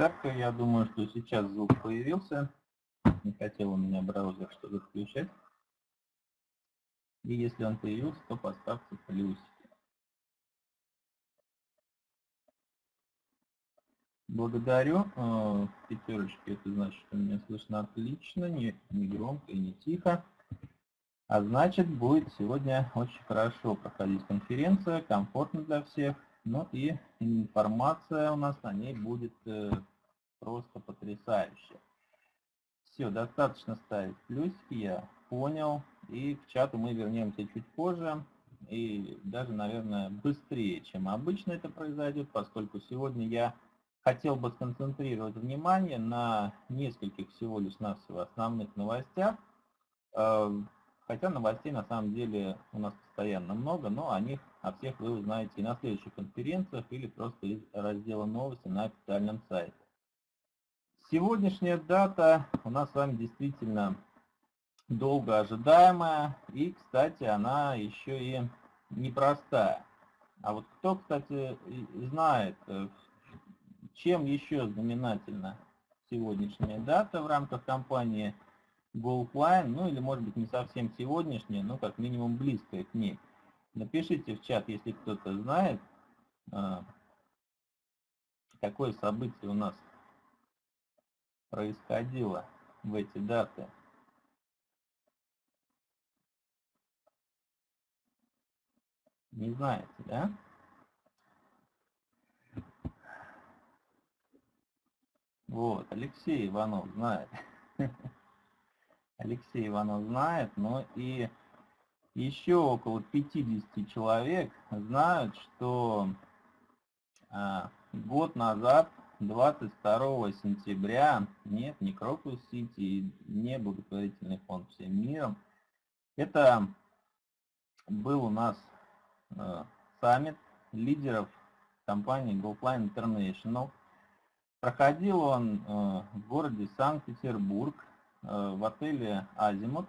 Так, я думаю, что сейчас звук появился. Не хотел у меня браузер что-то включать. И если он появился, то поставьте плюсики. Благодарю. Э, пятерочки, это значит, что меня слышно отлично, не, не громко и не тихо. А значит, будет сегодня очень хорошо проходить конференция, комфортно для всех. Ну и информация у нас на ней будет э, просто потрясающая. Все, достаточно ставить плюсики, я понял. И к чату мы вернемся чуть позже. И даже, наверное, быстрее, чем обычно это произойдет, поскольку сегодня я хотел бы сконцентрировать внимание на нескольких всего лишь навсего основных новостях. Хотя новостей на самом деле у нас постоянно много, но о них, о всех вы узнаете и на следующих конференциях или просто из раздела новости на официальном сайте. Сегодняшняя дата у нас с вами действительно долго ожидаемая и, кстати, она еще и непростая. А вот кто, кстати, знает, э, чем еще знаменательна сегодняшняя дата в рамках кампании GoldLine, ну или может быть не совсем сегодняшняя, но как минимум близкая к ней. Напишите в чат, если кто-то знает, э, какое событие у нас происходило в эти даты. Не знаете, да? Вот, Алексей Иванов знает. Алексей Иванов знает, но и еще около 50 человек знают, что а, год назад 22 сентября, нет, не Крокус Сити, не благотворительный фонд всем миром. Это был у нас э, саммит лидеров компании GoFly International. Проходил он э, в городе Санкт-Петербург, в отеле «Азимут».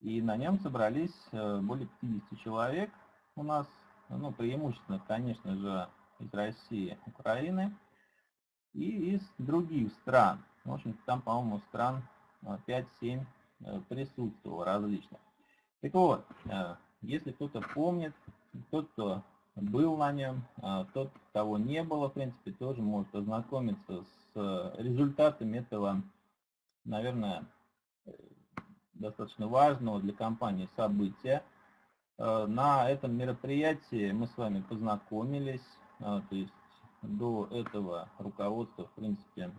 И на нем собрались э, более 50 человек у нас, ну, преимущественно, конечно же, из России, Украины и из других стран. В общем там, по-моему, стран 5-7 э, э, присутствовало различных. Так вот, э, если кто-то помнит, тот, кто был на нем, тот, кого не было, в принципе, тоже может ознакомиться с результатами этого, наверное, достаточно важного для компании события. На этом мероприятии мы с вами познакомились, то есть до этого руководство, в принципе,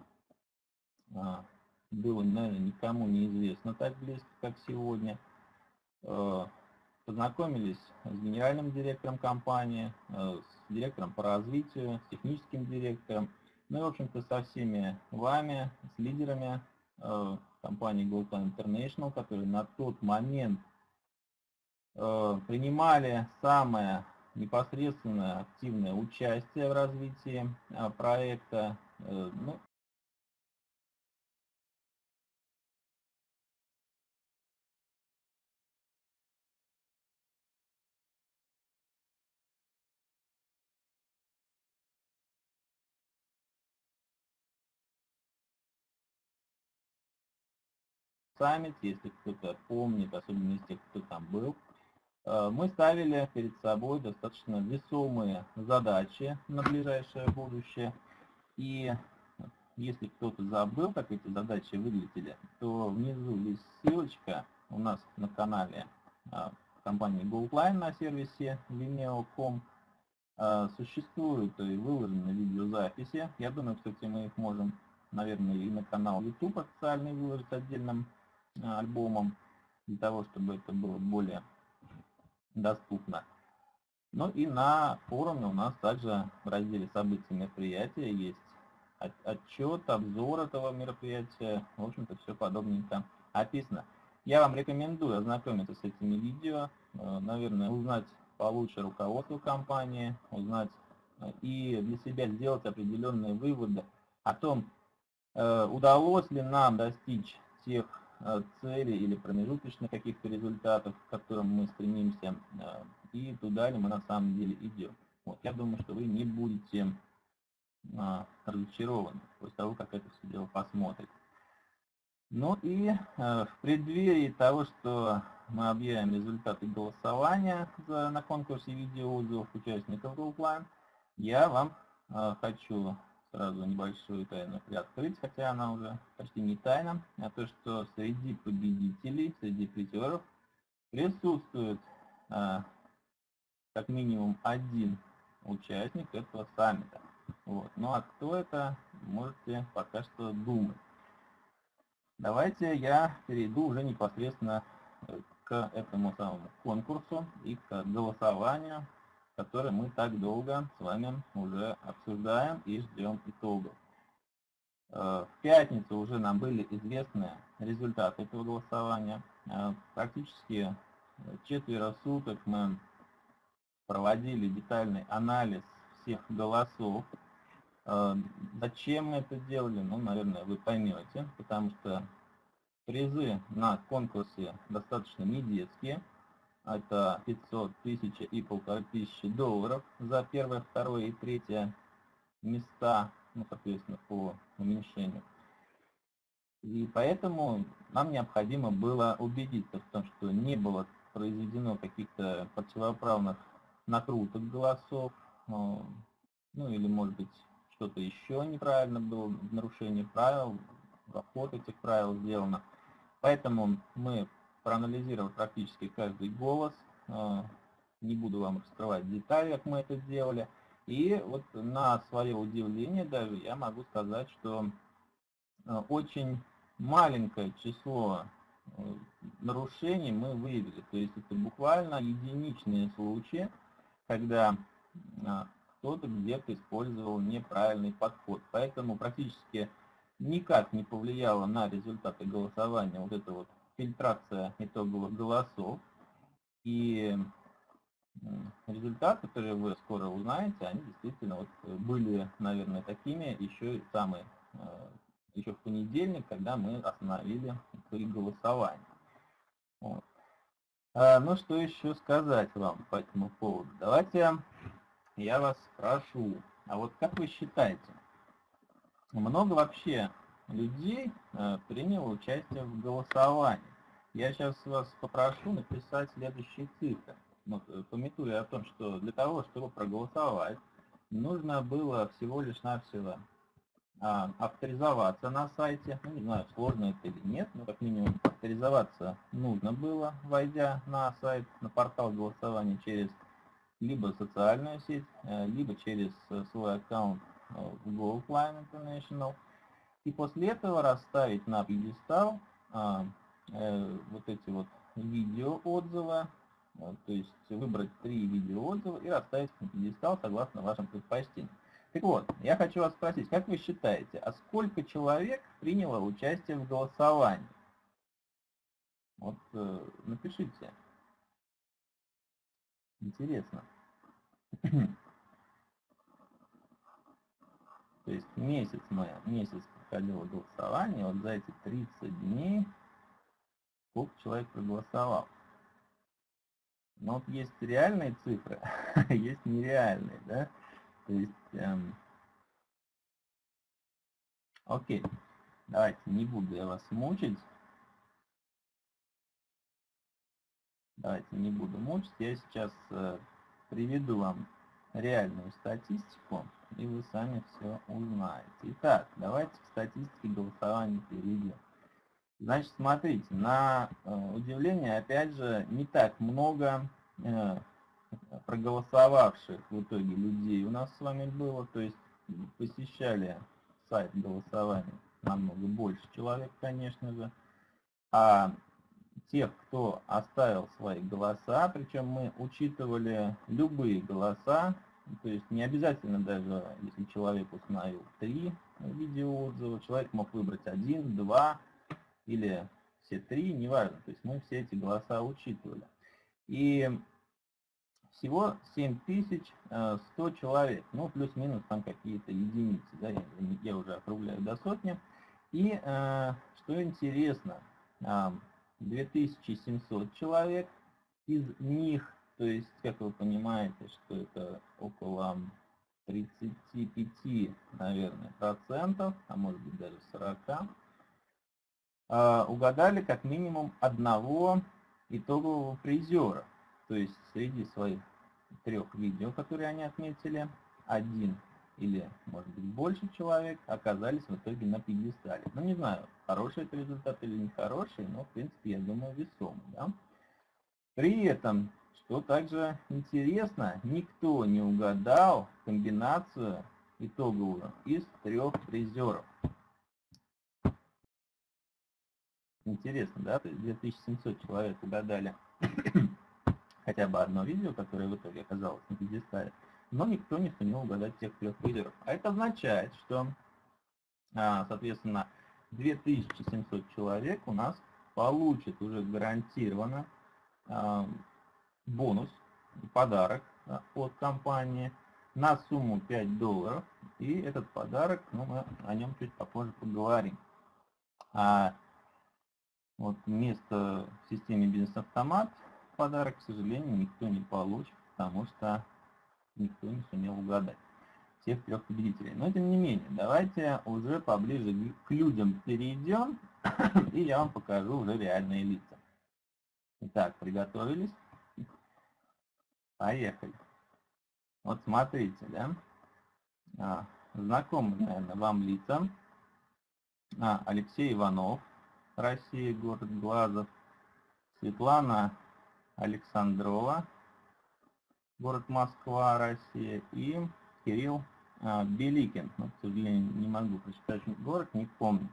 а, было, наверное, никому не известно так близко, как сегодня. Познакомились с генеральным директором компании, с директором по развитию, с техническим директором, ну и, в общем-то, со всеми вами, с лидерами компании GoPlan International, которые на тот момент принимали самое непосредственное активное участие в развитии а, проекта. Э, ну, саммит, если кто-то помнит, особенно из тех, кто там был, Э, мы ставили перед собой достаточно весомые задачи на ближайшее будущее. И если кто-то забыл, как эти задачи выглядели, то внизу есть ссылочка у нас на канале э, компании GoldLine на сервисе vimeo.com. Э, существуют и выложены видеозаписи. Я думаю, кстати, мы их можем, наверное, и на канал YouTube официальный выложить отдельным альбомом, для того, чтобы это было более доступно. Ну и на форуме у нас также в разделе события мероприятия есть отчет, обзор этого мероприятия. В общем-то, все подобненько описано. Я вам рекомендую ознакомиться с этими видео, э, наверное, узнать получше руководство компании, узнать э, и для себя сделать определенные выводы о том, э, удалось ли нам достичь тех Э, цели или промежуточных каких-то результатов, к которым мы стремимся, э, и туда ли мы на самом деле идем. Вот, я думаю, что вы не будете а, разочарованы после того, как это все дело посмотрит. Ну и э, в преддверии того, что мы объявим результаты голосования за, на конкурсе видеоотзывов участников GoPlan, я вам э, хочу сразу небольшую тайну приоткрыть, хотя она уже почти не тайна, а то, что среди победителей, среди призеров присутствует э, как минимум один участник этого саммита. Вот. Ну а кто это, можете пока что думать. Давайте я перейду уже непосредственно э, к этому самому конкурсу и к голосованию, которое мы так долго с вами уже обсуждаем и ждем итогов. Э, в пятницу уже нам были известны результаты этого голосования. Э, практически четверо суток мы проводили детальный анализ всех голосов зачем мы это делали? Ну, наверное, вы поймете, потому что призы на конкурсе достаточно не детские. Это 500, 1000 и полторы тысячи долларов за первое, второе и третье места, ну, соответственно, по уменьшению. И поэтому нам необходимо было убедиться в том, что не было произведено каких-то противоправных накруток голосов, ну или, может быть, что-то еще неправильно было, нарушение правил, обход этих правил сделано. Поэтому мы проанализировали практически каждый голос, э, не буду вам раскрывать детали, как мы это сделали. И вот на свое удивление даже я могу сказать, что э, очень маленькое число э, нарушений мы выявили. То есть это буквально единичные случаи, когда кто-то где-то использовал неправильный подход. Поэтому практически никак не повлияло на результаты голосования вот эта вот фильтрация итоговых голосов. И результаты, которые вы скоро узнаете, они действительно вот были, наверное, такими еще и самые, э, еще в понедельник, когда мы остановили голосование. Вот. А, ну, что еще сказать вам по этому поводу? Давайте я вас спрошу, а вот как вы считаете, много вообще людей э, приняло участие в голосовании? Я сейчас вас попрошу написать следующие цифры. Вот, э, пометуя о том, что для того, чтобы проголосовать, нужно было всего лишь навсего а, авторизоваться на сайте. Ну, не знаю, сложно это или нет, но как минимум авторизоваться нужно было, войдя на сайт, на портал голосования через либо социальную сеть, э, либо через свой аккаунт в GoFlying International. И после этого расставить на пьедестал а, вот эти вот видеоотзывы, то есть выбрать три видеоотзыва и расставить на пьедестал согласно вашим предпочтениям. Так вот, я хочу вас спросить, как вы считаете, а сколько человек приняло участие в голосовании? Вот напишите. Интересно. То есть месяц мы, месяц проходило голосование, вот за эти 30 дней сколько человек проголосовал. Но вот есть реальные цифры, есть нереальные, да? То есть, эм, окей, давайте, не буду я вас мучить. Давайте не буду мучить. Я сейчас э, приведу вам реальную статистику, и вы сами все узнаете. Итак, давайте к статистике голосования перейдем. Значит, смотрите, на э, удивление, опять же, не так много э, проголосовавших в итоге людей у нас с вами было, то есть посещали сайт голосования намного больше человек, конечно же, а тех, кто оставил свои голоса, причем мы учитывали любые голоса, то есть не обязательно даже, если человек установил три видеоотзыва, человек мог выбрать один, два или все три, неважно, то есть мы все эти голоса учитывали. И всего 7100 человек, ну плюс-минус там какие-то единицы, да, я, я уже округляю до сотни. И э, что интересно, э, 2700 человек. Из них, то есть, как вы понимаете, что это около 35, наверное, процентов, а может быть даже 40, а, угадали как минимум одного итогового призера. То есть среди своих трех видео, которые они отметили, один или, может быть, больше человек оказались в итоге на пьедестале. Ну, не знаю, хороший это результат или нехороший, но, в принципе, я думаю, весомый. Да? При этом, что также интересно, никто не угадал комбинацию итоговую из трех призеров. Интересно, да? То есть 2700 человек угадали хотя бы одно видео, которое в итоге оказалось на пьедестале но никто не сумел угадать всех трех лидеров. А это означает, что, а, соответственно, 2700 человек у нас получат уже гарантированно а, бонус, подарок от компании на сумму 5 долларов. И этот подарок, ну, мы о нем чуть попозже поговорим. А вот вместо в системе бизнес-автомат подарок, к сожалению, никто не получит, потому что никто не сумел угадать всех трех победителей. Но тем не менее, давайте уже поближе к людям перейдем, и я вам покажу уже реальные лица. Итак, приготовились? Поехали. Вот смотрите, да? А, знакомы, наверное, вам лица. А, Алексей Иванов, Россия, город Глазов. Светлана Александрова, город Москва, Россия, и Кирилл а, Беликин. Но, к сожалению, не могу прочитать город, не помню.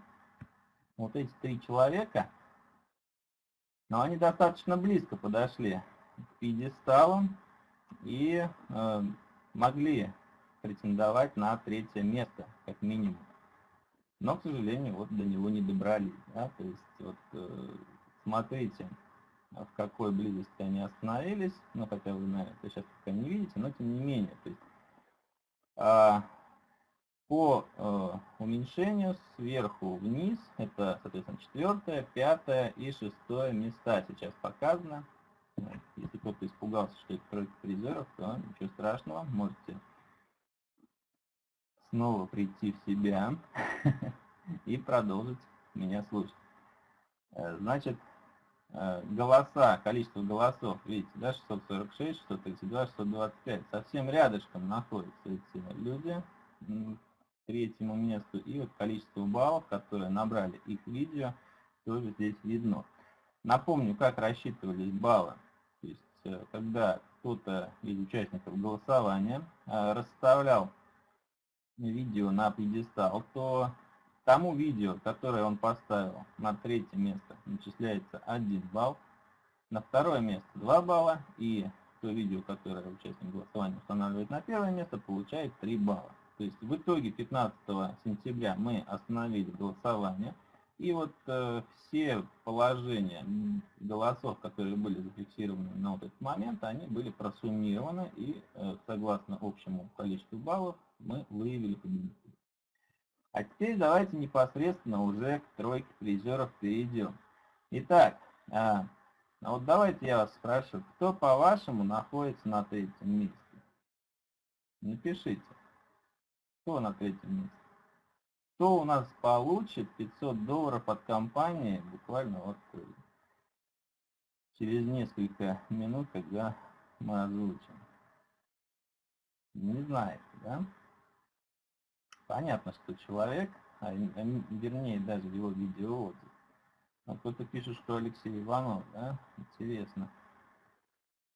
Вот эти три человека, но они достаточно близко подошли к пьедесталу и э, могли претендовать на третье место, как минимум. Но, к сожалению, вот до него не добрались. Да? То есть, вот, э, смотрите, в какой близости они остановились, ну хотя вы, наверное, это сейчас пока не видите, но тем не менее, то есть а, по а, уменьшению сверху вниз, это, соответственно, четвертое, пятое и шестое места сейчас показано. Если кто-то испугался, что это тройка призеров, то ничего страшного, можете снова прийти в себя и продолжить меня слушать. Э, значит, Э, голоса, количество голосов, видите, да, 646, 632, 625, совсем рядышком находятся эти люди третьему месту, и вот количество баллов, которые набрали их видео, тоже здесь видно. Напомню, как рассчитывались баллы. Э, когда кто-то из участников голосования э, расставлял видео на пьедестал, то Тому видео, которое он поставил на третье место, начисляется 1 балл, на второе место 2 балла, и то видео, которое участник голосования устанавливает на первое место, получает 3 балла. То есть в итоге 15 сентября мы остановили голосование, и вот э, все положения голосов, которые были зафиксированы на вот этот момент, они были просуммированы, и э, согласно общему количеству баллов мы выявили победителя. А теперь давайте непосредственно уже к тройке призеров перейдем. Итак, а вот давайте я вас спрошу, кто по-вашему находится на третьем месте? Напишите, кто на третьем месте? Кто у нас получит 500 долларов от компании буквально вот э, через несколько минут, когда мы озвучим? Не знаете, да? Понятно, что человек, а, вернее даже его видеоотзыв. А кто-то пишет, что Алексей Иванов, да? Интересно.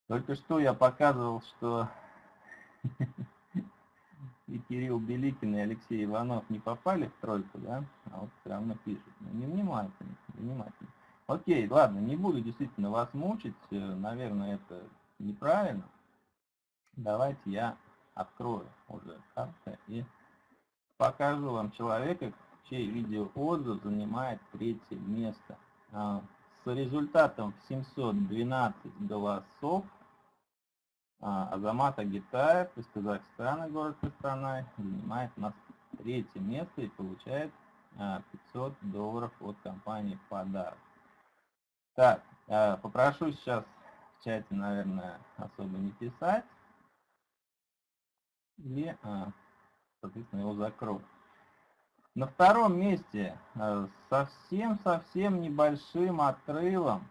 Только что я показывал, что и Кирилл Беликин, и Алексей Иванов не попали в тройку, да? А вот все равно пишут. Ну, невнимательно, невнимательно. Окей, ладно, не буду действительно вас мучить, э, наверное, это неправильно. Давайте я открою уже карты и покажу вам человека, чей видеоотзыв занимает третье место. А, с результатом 712 голосов Азамат Агитаев из Казахстана, город Костромай, занимает у нас третье место и получает 500 а, долларов от компании подарок. Так, попрошу сейчас в чате, наверное, особо не писать. и, соответственно, его закроют. На втором месте совсем-совсем небольшим отрывом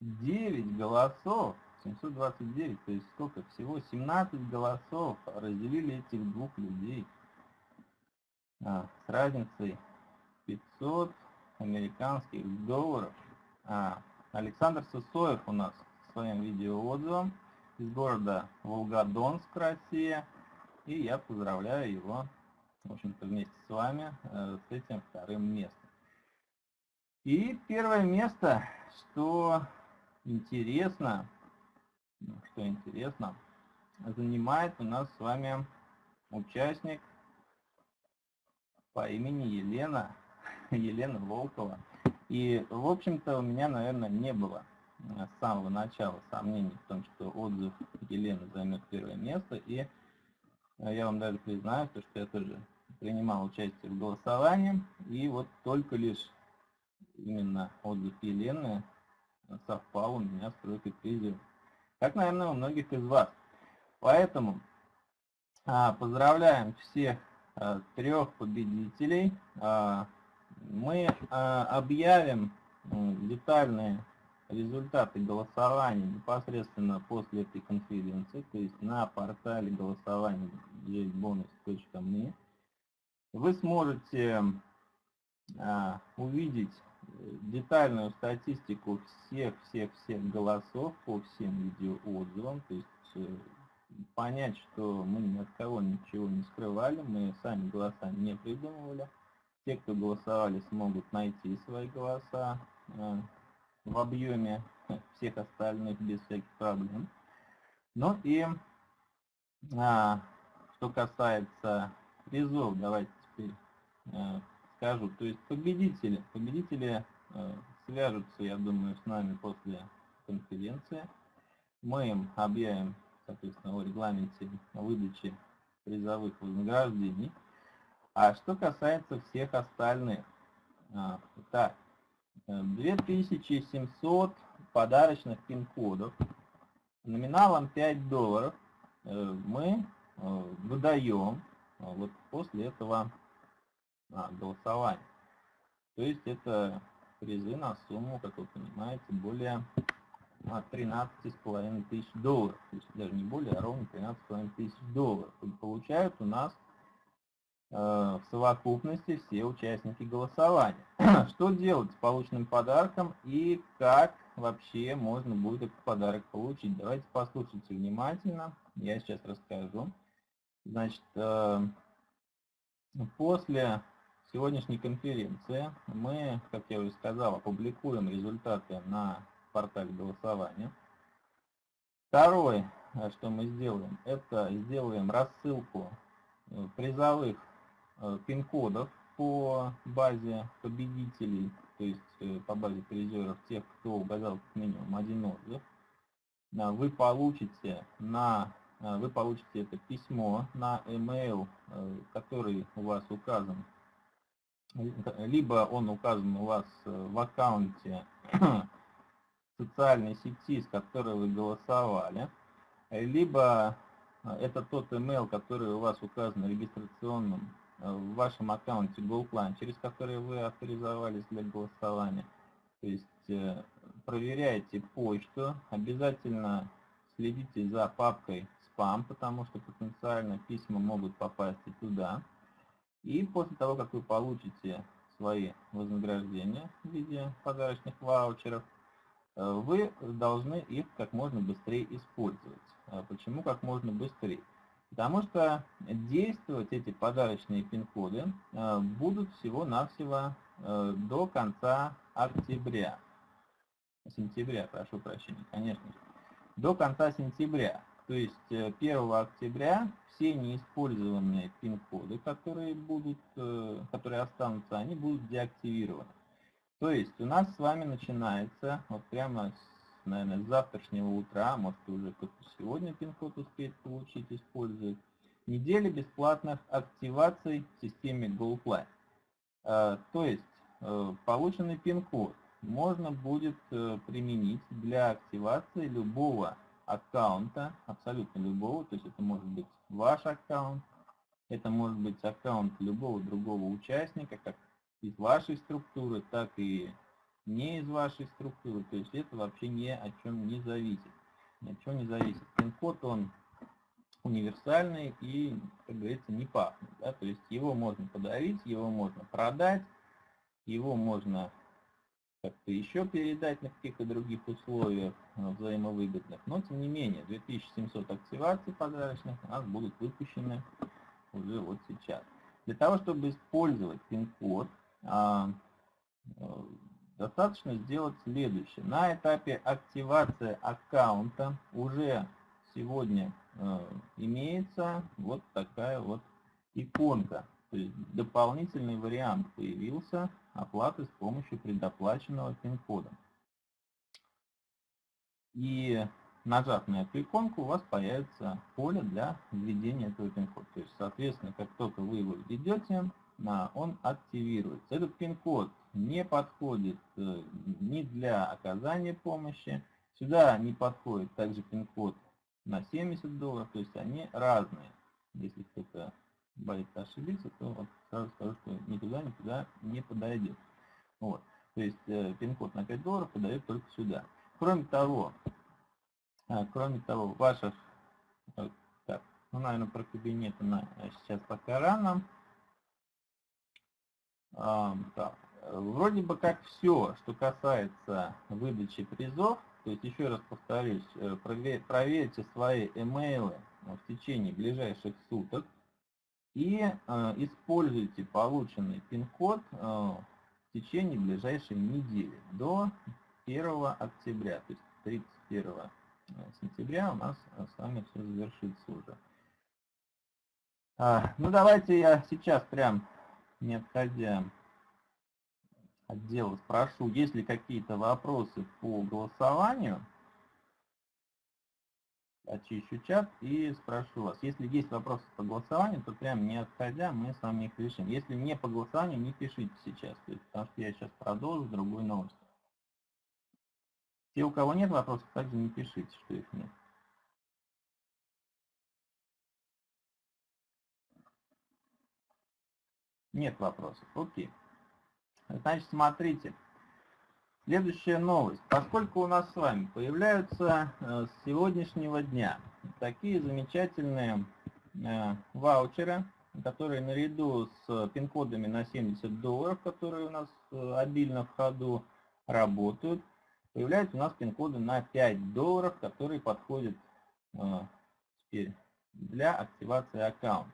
729 голосов 729, то есть сколько? Всего 17 голосов разделили этих двух людей а, с разницей 500 американских долларов. А, Александр Сысоев у нас своим видеоотзывом из города Волгодонск, Россия. И я поздравляю его, в общем-то, вместе с вами э, с этим вторым местом. И первое место, что интересно, что интересно, занимает у нас с вами участник по имени Елена, Елена Волкова. И, в общем-то, у меня, наверное, не было с самого начала сомнений в том, что отзыв Елены займет первое место. И я вам даже признаю, то, что я тоже принимал участие в голосовании. И вот только лишь именно отзыв Елены совпал у меня с тройкой призывов как, наверное, у многих из вас. Поэтому а, поздравляем всех а, трех победителей. А, мы объявим детальные результаты голосования непосредственно после этой конференции, то есть на портале голосования bonus.me. Вы сможете увидеть детальную статистику всех-всех-всех голосов по всем видеоотзывам, то есть э, понять, что мы ни от кого ничего не скрывали, мы сами голоса не придумывали. Те, кто голосовали, смогут найти свои голоса э, в объеме всех остальных без всяких проблем. Ну и а, что касается призов, давайте теперь э, скажу. То есть победители, победители э, свяжутся, я думаю, с нами после конференции. Мы им объявим, соответственно, о регламенте выдачи призовых вознаграждений. А что касается всех остальных, а, так, 2700 подарочных пин-кодов номиналом 5 долларов э, мы э, выдаем вот после этого а, голосования. То есть это призы на сумму, как вы понимаете, более 13,5 тысяч долларов. То есть даже не более, а ровно 13,5 тысяч долларов. Получают у нас э, в совокупности все участники голосования. Что делать с полученным подарком и как вообще можно будет этот подарок получить? Давайте послушайте внимательно. Я сейчас расскажу. Значит, э, после сегодняшней конференции мы, как я уже сказал, опубликуем результаты на портале голосования. Второе, что мы сделаем, это сделаем рассылку э, призовых э, пин-кодов по базе победителей, то есть э, по базе призеров, тех, кто угадал как минимум один отзыв. Вы получите на вы получите это письмо на email, который у вас указан либо он указан у вас э, в аккаунте социальной сети, с которой вы голосовали, либо э, это тот email, который у вас указан регистрационным э, в вашем аккаунте GoPlan, через который вы авторизовались для голосования. То есть проверяйте почту, обязательно следите за папкой спам, потому что потенциально письма могут попасть и туда. И после того, как вы получите свои вознаграждения в виде подарочных ваучеров, э, вы должны их как можно быстрее использовать. А почему как можно быстрее? Потому что действовать эти подарочные пин-коды э, будут всего-навсего э, до конца октября. Сентября, прошу прощения, конечно. До конца сентября. То есть 1 октября все неиспользованные пин-коды, которые будут, э, которые останутся, они будут деактивированы. То есть у нас с вами начинается, вот прямо, с, наверное, с завтрашнего утра, может уже кто-то сегодня пин-код успеет получить, использовать, неделя бесплатных активаций в системе GoPlay. Э, то есть э, полученный пин-код можно будет применить для активации любого аккаунта, абсолютно любого, то есть это может быть ваш аккаунт, это может быть аккаунт любого другого участника, как из вашей структуры, так и не из вашей структуры, то есть это вообще ни о чем не зависит. Ни о чем не зависит. Пин-код, он универсальный и, как говорится, не пахнет. Да? То есть его можно подарить, его можно продать, его можно как-то еще передать на каких-то других условиях э, взаимовыгодных. Но, тем не менее, 2700 активаций подарочных у нас будут выпущены уже вот сейчас. Для того, чтобы использовать пин-код, а, э, достаточно сделать следующее. На этапе активации аккаунта уже сегодня э, имеется вот такая вот иконка. То есть дополнительный вариант появился оплаты с помощью предоплаченного пин-кода. И нажав на эту иконку, у вас появится поле для введения этого пин-кода. То есть, соответственно, как только вы его введете, он активируется. Этот пин-код не подходит э, ни для оказания помощи, сюда не подходит также пин-код на 70 долларов, то есть они разные. Если кто-то боится ошибиться, то вот сразу скажу, что ни туда, ни туда не подойдет. Вот. То есть э, пин-код на 5 долларов подает только сюда. Кроме того, э, кроме того, ваших, э, так, ну, наверное, про кабинет на, сейчас пока рано. А, так, вроде бы как все, что касается выдачи призов, то есть еще раз повторюсь, э, проверьте свои имейлы в течение ближайших суток и э, используйте полученный пин-код э, в течение ближайшей недели до 1 октября, то есть 31 сентября у нас с вами все завершится уже. А, ну давайте я сейчас прям, не отходя отдела спрошу, есть ли какие-то вопросы по голосованию. Очищу чат и спрошу вас. Если есть вопросы по голосованию, то прям не отходя, мы с вами их решим. Если не по голосованию, не пишите сейчас, потому что я сейчас продолжу другую новость. Те, у кого нет вопросов, также не пишите, что их нет. Нет вопросов. Окей. Значит, смотрите. Следующая новость. Поскольку у нас с вами появляются э, с сегодняшнего дня такие замечательные э, ваучеры, которые наряду с пин-кодами на 70 долларов, которые у нас э, обильно в ходу работают, появляются у нас пин-коды на 5 долларов, которые подходят теперь для активации аккаунта.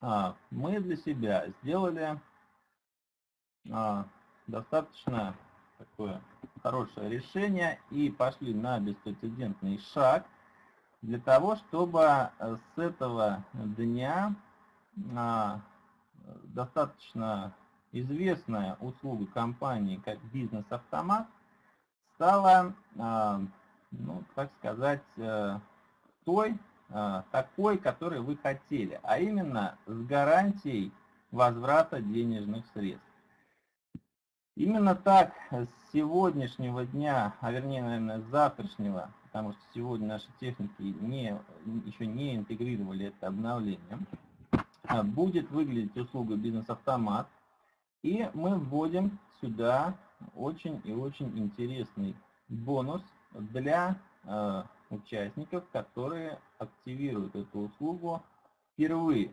А, мы для себя сделали а, достаточно такое хорошее решение и пошли на беспрецедентный шаг для того, чтобы э, с этого дня а, достаточно известная услуга компании как бизнес-автомат стала, а, ну, так сказать, э, той, такой, которой вы хотели, а именно с гарантией возврата денежных средств. Именно так с сегодняшнего дня, а вернее, наверное, с завтрашнего, потому что сегодня наши техники не, еще не интегрировали это обновление, а, будет выглядеть услуга бизнес-автомат. И мы вводим сюда очень и очень интересный бонус для э, участников, которые активируют эту услугу впервые.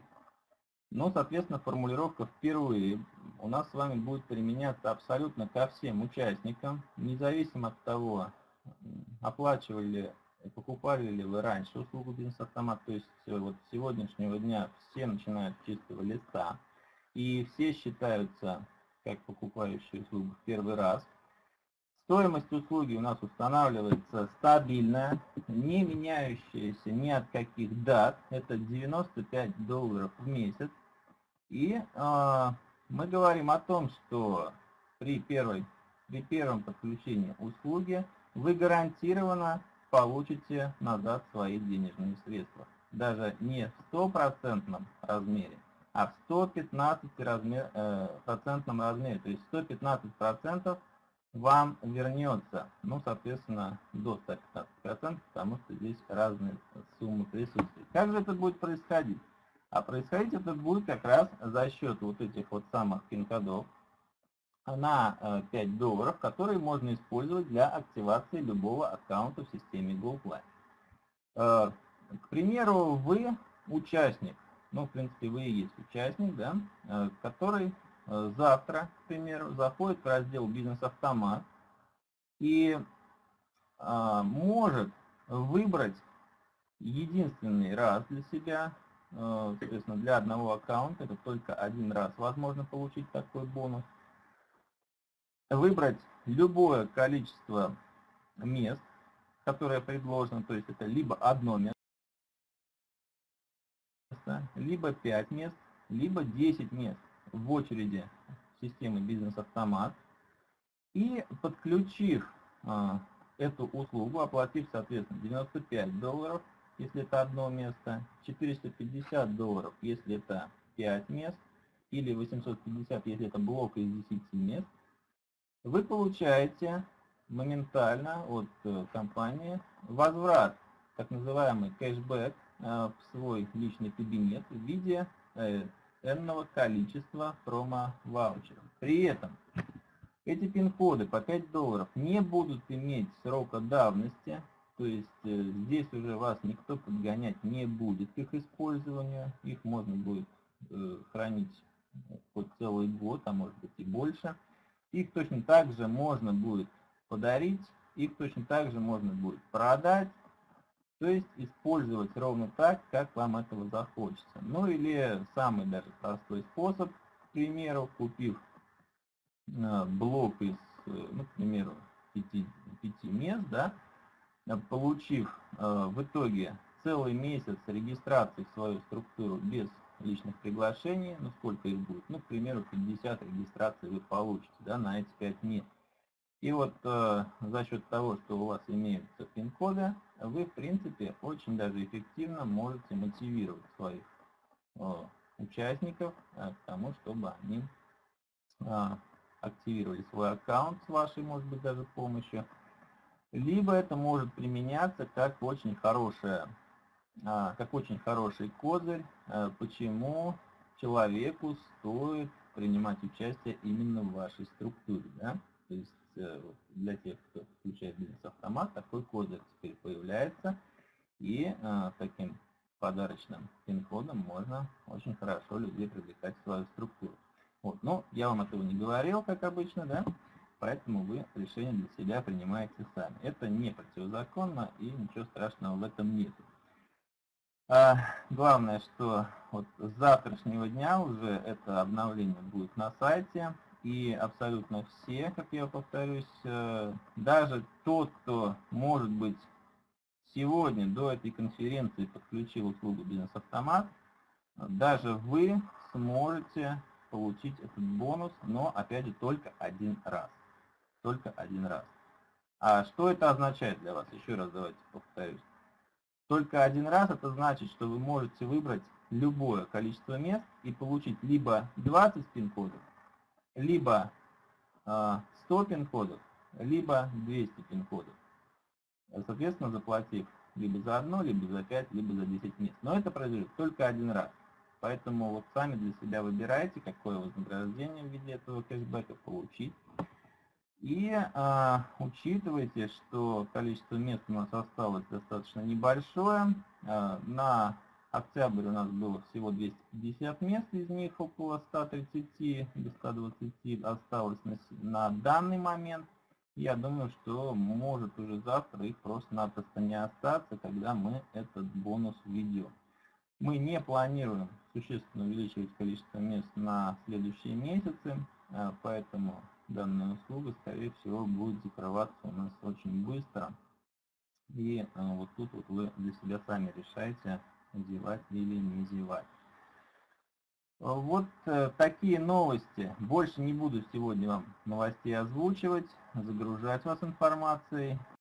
Но, соответственно, формулировка «впервые» у нас с вами будет применяться абсолютно ко всем участникам, независимо от того, оплачивали и покупали ли вы раньше услугу бизнес-автомат, то есть вот с сегодняшнего дня все начинают с чистого листа, и все считаются как покупающие услугу в первый раз. Стоимость услуги у нас устанавливается стабильная, не меняющаяся ни от каких дат, это 95 долларов в месяц. И э, мы говорим о том, что при, первой, при первом подключении услуги вы гарантированно получите назад свои денежные средства. Даже не в стопроцентном размере, а в 115 размер, э, процентном размере. То есть 115 процентов вам вернется, ну, соответственно, до 115%, потому что здесь разные суммы присутствуют. Как же это будет происходить? А происходить это будет как раз за счет вот этих вот самых пин-кодов на 5 э, долларов, которые можно использовать для активации любого аккаунта в системе GoPlay. Э, к примеру, вы участник, ну, в принципе, вы и есть участник, да, э, который завтра, к примеру, заходит в раздел «Бизнес-автомат» и может выбрать единственный раз для себя соответственно, для одного аккаунта это только один раз возможно получить такой бонус. Выбрать любое количество мест, которое предложено, то есть это либо одно место, либо 5 мест, либо 10 мест в очереди системы бизнес-автомат. И подключив а, эту услугу, оплатив, соответственно, 95 долларов, если это одно место, 450 долларов, если это 5 мест, или 850, если это блок из 10 мест, вы получаете моментально от э, компании возврат, так называемый кэшбэк, э, в свой личный кабинет в виде э, энного количества промо-ваучеров. При этом эти пин-коды по 5 долларов не будут иметь срока давности, то есть э, здесь уже вас никто подгонять не будет к их использованию. Их можно будет э, хранить хоть целый год, а может быть и больше. Их точно так же можно будет подарить, их точно так же можно будет продать. То есть использовать ровно так, как вам этого захочется. Ну или самый даже простой способ, к примеру, купив э, блок из, ну, к примеру, 5, 5 мест, да, получив э, в итоге целый месяц регистрации в свою структуру без личных приглашений, ну сколько их будет, ну, к примеру, 50 регистраций вы получите да, на эти 5 дней. И вот э, за счет того, что у вас имеются пин-коды, вы, в принципе, очень даже эффективно можете мотивировать своих э, участников э, к тому, чтобы они э, активировали свой аккаунт с вашей, может быть, даже помощью, либо это может применяться как очень хорошая, а, как очень хороший козырь, э, почему человеку стоит принимать участие именно в вашей структуре. Да? То есть э, для тех, кто включает бизнес-автомат, такой козырь теперь появляется, и э, таким подарочным пин-кодом можно очень хорошо людей привлекать в свою структуру. Вот, но я вам этого не говорил, как обычно, да? Поэтому вы решение для себя принимаете сами. Это не противозаконно и ничего страшного в этом нет. А, главное, что вот с завтрашнего дня уже это обновление будет на сайте, и абсолютно все, как я повторюсь, э, даже тот, кто, может быть, сегодня до этой конференции подключил услугу бизнес-автомат, даже вы сможете получить этот бонус, но опять же только один раз только один раз. А что это означает для вас? Еще раз давайте повторюсь. Только один раз это значит, что вы можете выбрать любое количество мест и получить либо 20 пин-кодов, либо 100 а, пин-кодов, либо 200 пин-кодов. Соответственно, заплатив либо за одно, либо за 5, либо за 10 мест. Но это произойдет только один раз. Поэтому вот сами для себя выбирайте, какое вознаграждение в виде этого кэшбэка получить. И а, учитывайте, что количество мест у нас осталось достаточно небольшое. А, на октябрь у нас было всего 250 мест, из них около 130 до 120 осталось на, на данный момент. Я думаю, что может уже завтра их просто-напросто не остаться, когда мы этот бонус введем. Мы не планируем существенно увеличивать количество мест на следующие месяцы, а, поэтому данная услуга, скорее всего, будет закрываться у нас очень быстро. И э, вот тут вот вы для себя сами решаете, зевать или не зевать. Вот э, такие новости. Больше не буду сегодня вам новостей озвучивать, загружать вас информацией.